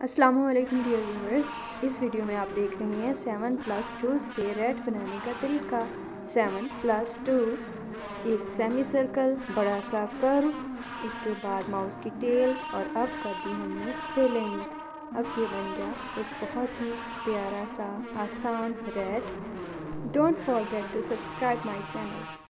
अस्सलाम वालेकुम डियर इस वीडियो में आप देख रहे हैं सेवन प्लस टू से रेड बनाने का तरीका। सेवन प्लस टू एक सेमी सर्कल बड़ा सा कर्व उसके बाद माउस की टेल और अब कर दी हमने फिलिंग अब ये बन गया एक बहुत ही प्यारा सा, आसान red don't forget to subscribe my channel